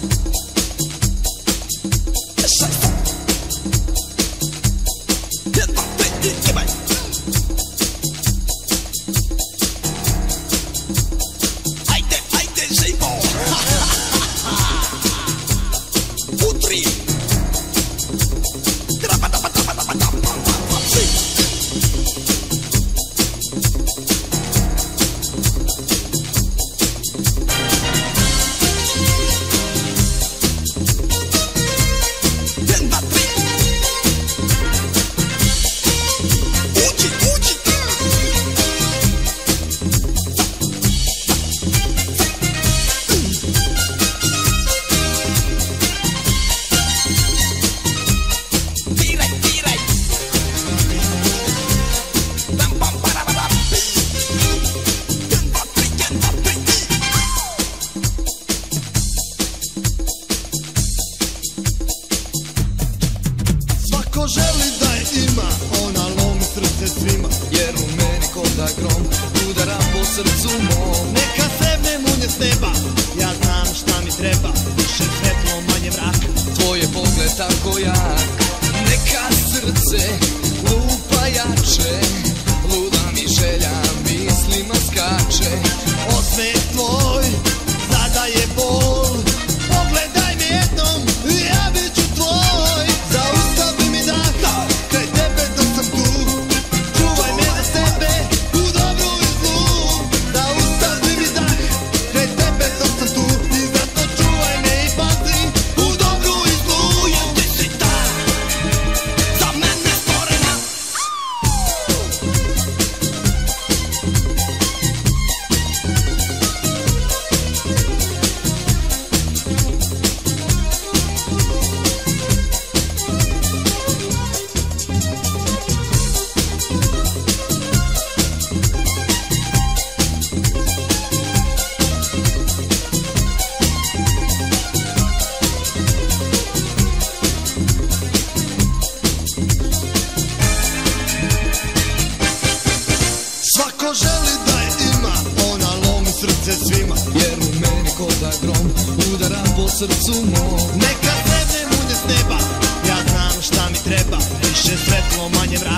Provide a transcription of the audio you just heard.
thank želi da ima Ona lomi srce svima Jer u meni kod da grom Udara po srcu mom. Neka se mu nje s neba Ko želi da je ima Ona lomi srce svima. Jer u meni ko da grom Udara po srcu mom. Neka zemlje munje s neba Ja znam šta mi treba. Više svetlo manje mrak